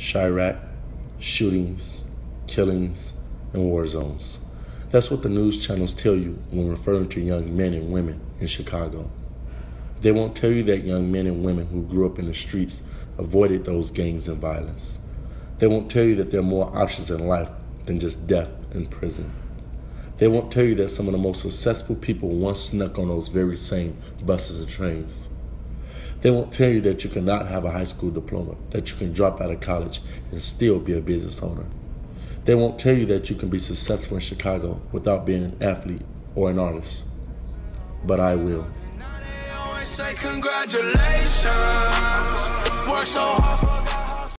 Chiraq, shootings, killings, and war zones. That's what the news channels tell you when referring to young men and women in Chicago. They won't tell you that young men and women who grew up in the streets avoided those gangs and violence. They won't tell you that there are more options in life than just death and prison. They won't tell you that some of the most successful people once snuck on those very same buses and trains. They won't tell you that you cannot have a high school diploma, that you can drop out of college and still be a business owner. They won't tell you that you can be successful in Chicago without being an athlete or an artist. But I will.